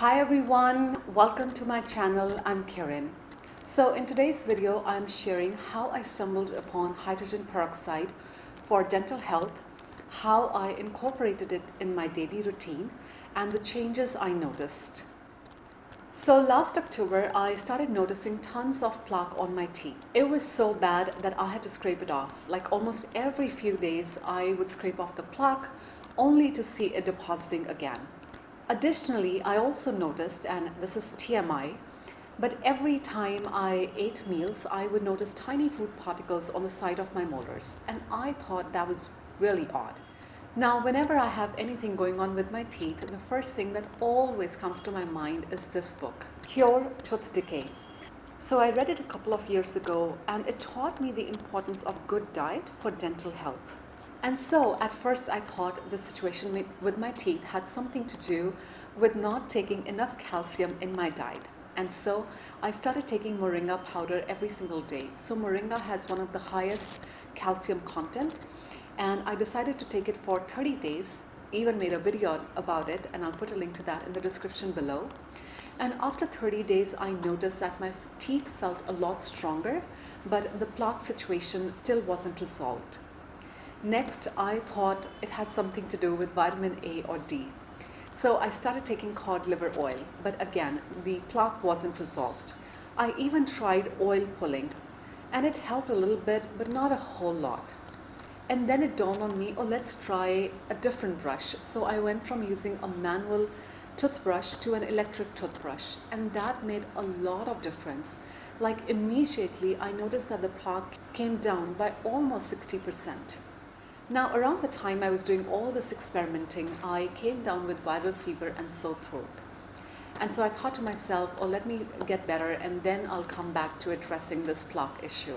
Hi everyone, welcome to my channel. I'm Kiran. So in today's video, I'm sharing how I stumbled upon hydrogen peroxide for dental health, how I incorporated it in my daily routine, and the changes I noticed. So last October, I started noticing tons of plaque on my teeth. It was so bad that I had to scrape it off. Like almost every few days, I would scrape off the plaque only to see it depositing again. Additionally, I also noticed, and this is TMI, but every time I ate meals, I would notice tiny food particles on the side of my molars, and I thought that was really odd. Now, whenever I have anything going on with my teeth, the first thing that always comes to my mind is this book, Cure Tooth Decay. So I read it a couple of years ago and it taught me the importance of good diet for dental health. And so at first I thought the situation with my teeth had something to do with not taking enough calcium in my diet. And so I started taking moringa powder every single day. So moringa has one of the highest calcium content and I decided to take it for 30 days, even made a video about it, and I'll put a link to that in the description below. And after 30 days, I noticed that my teeth felt a lot stronger, but the plaque situation still wasn't resolved. Next, I thought it had something to do with vitamin A or D. So I started taking cod liver oil, but again, the plaque wasn't resolved. I even tried oil pulling, and it helped a little bit, but not a whole lot. And then it dawned on me, oh, let's try a different brush. So I went from using a manual toothbrush to an electric toothbrush. And that made a lot of difference. Like immediately, I noticed that the plaque came down by almost 60%. Now, around the time I was doing all this experimenting, I came down with viral fever and sore throat. And so I thought to myself, oh, let me get better and then I'll come back to addressing this plaque issue.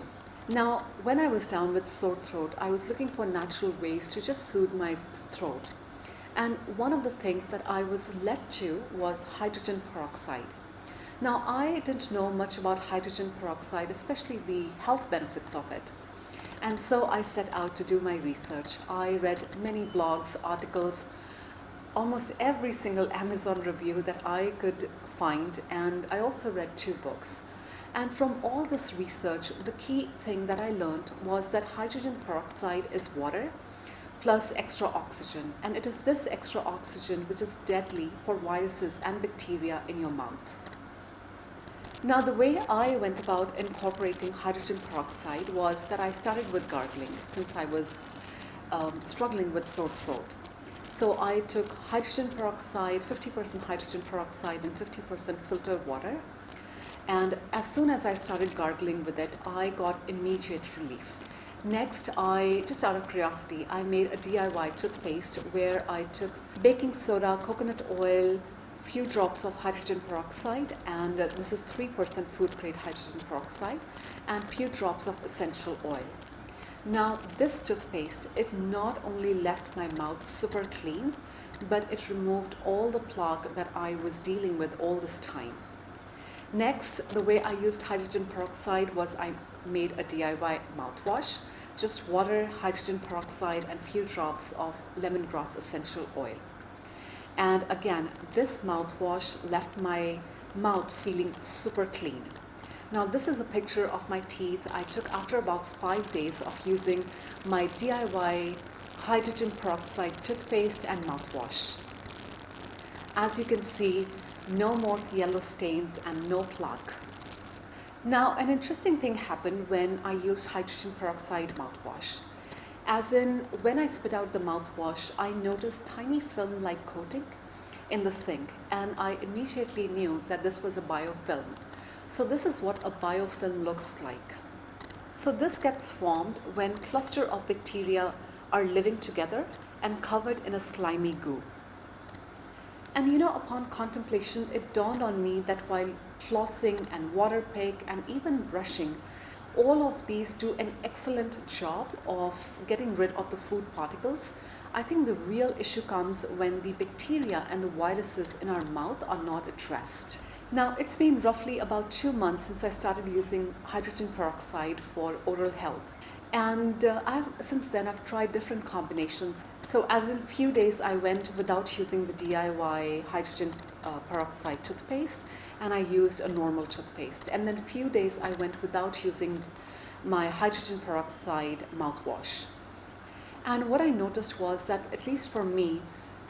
Now, when I was down with sore throat, I was looking for natural ways to just soothe my throat. And one of the things that I was led to was hydrogen peroxide. Now, I didn't know much about hydrogen peroxide, especially the health benefits of it. And so I set out to do my research. I read many blogs, articles, almost every single Amazon review that I could find, and I also read two books. And from all this research, the key thing that I learned was that hydrogen peroxide is water plus extra oxygen. And it is this extra oxygen which is deadly for viruses and bacteria in your mouth. Now, the way I went about incorporating hydrogen peroxide was that I started with gargling since I was um, struggling with sore throat. So I took hydrogen peroxide, 50% hydrogen peroxide and 50% filtered water and as soon as I started gargling with it, I got immediate relief. Next, I, just out of curiosity, I made a DIY toothpaste where I took baking soda, coconut oil, few drops of hydrogen peroxide, and uh, this is 3% food grade hydrogen peroxide, and few drops of essential oil. Now, this toothpaste, it not only left my mouth super clean, but it removed all the plaque that I was dealing with all this time. Next, the way I used hydrogen peroxide was I made a DIY mouthwash, just water, hydrogen peroxide, and few drops of lemongrass essential oil. And again, this mouthwash left my mouth feeling super clean. Now this is a picture of my teeth I took after about five days of using my DIY hydrogen peroxide toothpaste and mouthwash. As you can see, no more yellow stains and no plaque. Now, an interesting thing happened when I used hydrogen peroxide mouthwash. As in, when I spit out the mouthwash, I noticed tiny film-like coating in the sink, and I immediately knew that this was a biofilm. So this is what a biofilm looks like. So this gets formed when cluster of bacteria are living together and covered in a slimy goo. And you know, upon contemplation, it dawned on me that while flossing and Waterpik and even brushing, all of these do an excellent job of getting rid of the food particles. I think the real issue comes when the bacteria and the viruses in our mouth are not addressed. Now, it's been roughly about two months since I started using hydrogen peroxide for oral health. And uh, I've, since then, I've tried different combinations. So as in a few days I went without using the DIY hydrogen uh, peroxide toothpaste and I used a normal toothpaste. And then a few days I went without using my hydrogen peroxide mouthwash. And what I noticed was that at least for me,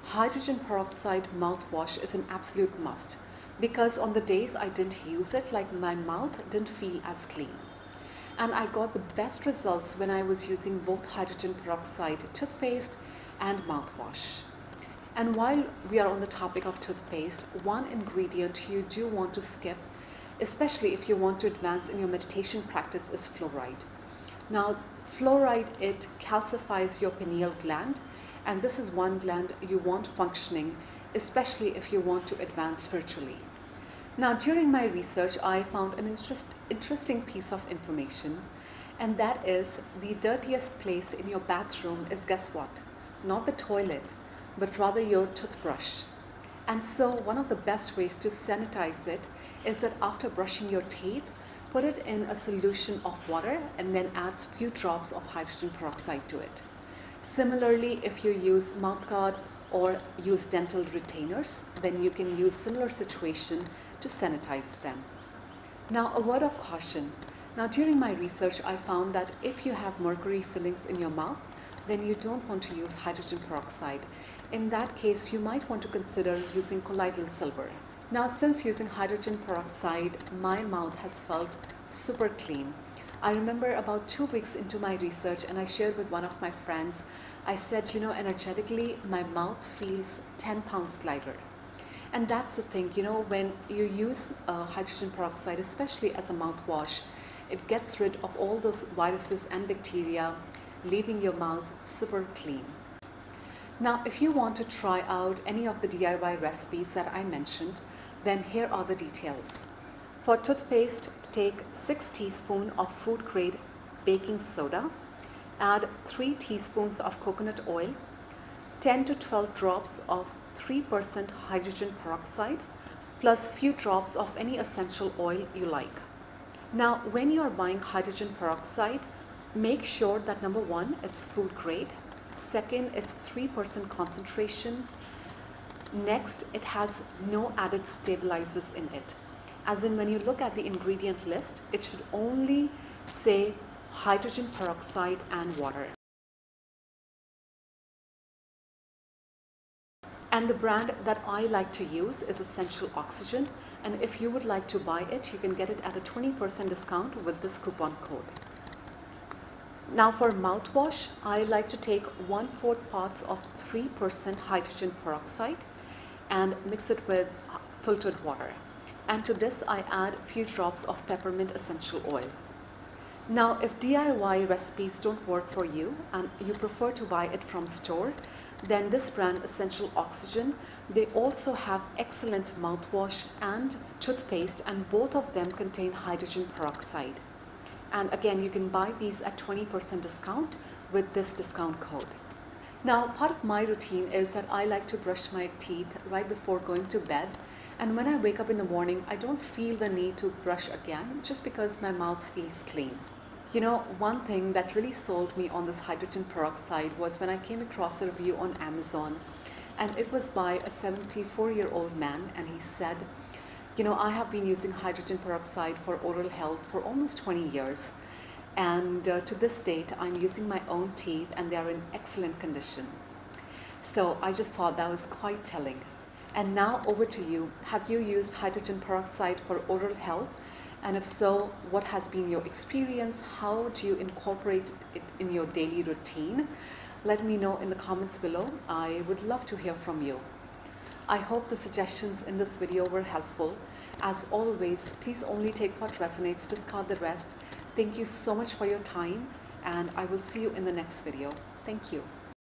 hydrogen peroxide mouthwash is an absolute must because on the days I didn't use it, like my mouth didn't feel as clean. And I got the best results when I was using both hydrogen peroxide toothpaste and mouthwash. And while we are on the topic of toothpaste, one ingredient you do want to skip, especially if you want to advance in your meditation practice, is fluoride. Now, fluoride, it calcifies your pineal gland, and this is one gland you want functioning, especially if you want to advance spiritually. Now, during my research, I found an interest, interesting piece of information, and that is the dirtiest place in your bathroom is guess what? Not the toilet, but rather your toothbrush. And so, one of the best ways to sanitize it is that after brushing your teeth, put it in a solution of water and then add a few drops of hydrogen peroxide to it. Similarly, if you use mouthguard or use dental retainers, then you can use similar situation to sanitize them. Now, a word of caution. Now, during my research, I found that if you have mercury fillings in your mouth, then you don't want to use hydrogen peroxide. In that case, you might want to consider using colloidal silver. Now, since using hydrogen peroxide, my mouth has felt super clean. I remember about two weeks into my research, and I shared with one of my friends, I said, you know, energetically, my mouth feels 10 pounds lighter. And that's the thing, you know, when you use uh, hydrogen peroxide, especially as a mouthwash, it gets rid of all those viruses and bacteria, leaving your mouth super clean. Now, if you want to try out any of the DIY recipes that I mentioned, then here are the details. For toothpaste, take 6 teaspoons of food grade baking soda, add 3 teaspoons of coconut oil, 10 to 12 drops of 3% hydrogen peroxide plus few drops of any essential oil you like. Now, when you are buying hydrogen peroxide, make sure that number one, it's food grade. Second, it's 3% concentration. Next, it has no added stabilizers in it. As in, when you look at the ingredient list, it should only say hydrogen peroxide and water. And the brand that I like to use is Essential Oxygen. And if you would like to buy it, you can get it at a 20% discount with this coupon code. Now for mouthwash, I like to take 1 4th parts of 3% hydrogen peroxide and mix it with filtered water. And to this I add a few drops of peppermint essential oil. Now if DIY recipes don't work for you and you prefer to buy it from store, then this brand Essential Oxygen, they also have excellent mouthwash and toothpaste and both of them contain hydrogen peroxide. And again, you can buy these at 20% discount with this discount code. Now, part of my routine is that I like to brush my teeth right before going to bed. And when I wake up in the morning, I don't feel the need to brush again just because my mouth feels clean. You know, one thing that really sold me on this hydrogen peroxide was when I came across a review on Amazon and it was by a 74 year old man and he said, you know, I have been using hydrogen peroxide for oral health for almost 20 years. And uh, to this date, I'm using my own teeth and they are in excellent condition. So I just thought that was quite telling. And now over to you. Have you used hydrogen peroxide for oral health? And if so, what has been your experience? How do you incorporate it in your daily routine? Let me know in the comments below. I would love to hear from you. I hope the suggestions in this video were helpful. As always, please only take what resonates, discard the rest. Thank you so much for your time and I will see you in the next video. Thank you.